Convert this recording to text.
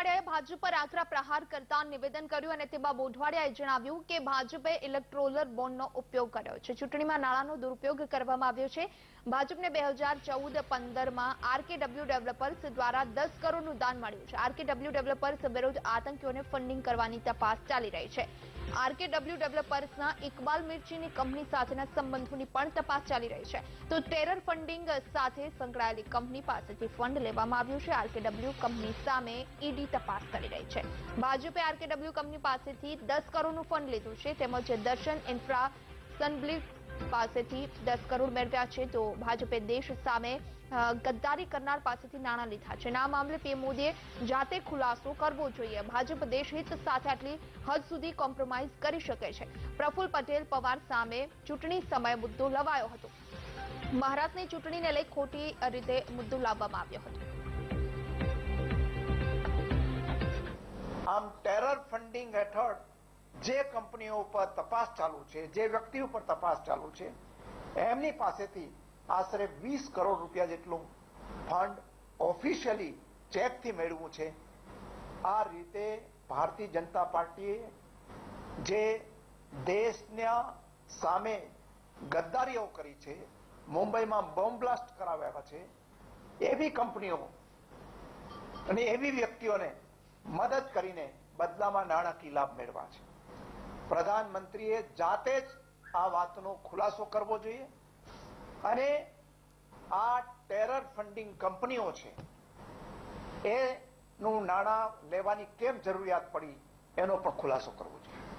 મોઢવાડિયાએ ભાજપ પર આકરા પ્રહાર કરતા નિવેદન કર્યું અને તેમાં મોઢવાડિયાએ જણાવ્યું કે ભાજપે ઇલેક્ટ્રોલર બોન્ડનો ઉપયોગ કર્યો છે. ચૂંટણીમાં નાણાંનો દુરુપયોગ કરવામાં આવ્યો છે. ભાજપને બે હજાર ચૌદ પંદરમાં આરકેડબ્લ્યુ ડેવલપર્સ દ્વારા દસ કરોડનું દાન મળ્યું છે. આરકેડબ્લ્યુ ડેવલપર્સ વિરુદ્ધ આતંકીઓને ફંડિંગ કરવાની તપાસ ચાલી રહી છે. આરકેડબલ્યુ ડેવલપર્સના ઇકબાલ મિર્ચીની કંપની સાથેના સંબંધોની પણ તપાસ ચાલી રહી છે. તો ટેરર ફંડિંગ સાથે સંકળાયેલી કંપની પાસેથી ફંડ લેવામાં આવ્યું છે. આરકેડબલ્યુ કંપની સામે ઈડી તપાસ કરી રહી છે. ભાજપે આરકેડબલ્યુ કંપની પાસેથી દસ કરોડનું ફંડ લીધું છે. તેમજ દર્શન ઇન્ફ્રા સનબ્લિટ પાસેથી દસ કરોડ મેળવ્યા છે, તો ભાજપે દેશ સામે ગદ્દારી કરનાર પાસેથી નાણાં લીધા છે. આ મામલે પીએમ મોદીએ જાતે ખુલાસો કરવો જોઈએ. ભાજપ દેશહિત સાથે આટલી હદ સુધી કોમ્પ્રોમાઇઝ કરી શકે છે. પ્રફુલ પટેલ પવાર સામે ચૂંટણી સમયે મુદ્દો લવાયો હતો. મહારાષ્ટ્રની ચૂંટણીને લઈ ખોટી રીતે મુદ્દો લાવવામાં આવ્યો હતો. આમ ટેરર ફંડિંગ હેઠળ જે કંપનીઓ ઉપર તપાસ ચાલુ છે, જે વ્યક્તિ ઉપર તપાસ ચાલુ છે, એમની પાસેથી આશરે વીસ કરોડ રૂપિયા જેટલું ફંડ ઓફિશિયલી ચેકથી મેળવવું છે. આ રીતે ભારતીય જનતા પાર્ટીએ જે દેશના સામે ગદ્દારીઓ કરી છે, મુંબઈમાં બોમ્બ બ્લાસ્ટ કરાવ્યા છે, એવી કંપનીઓ અને એવી વ્યક્તિઓને મદદ કરીને બદલામાં નાણાકીય લાભ મેળવા છે. પ્રધાનમંત્રીએ જાતે જ આ વાતનો ખુલાસો કરવો જોઈએ અને આ ટેરર ફંડિંગ કંપનીઓ છે, એનું નાણાં લેવાની કેમ જરૂરિયાત પડી એનો પણ ખુલાસો કરવો જોઈએ.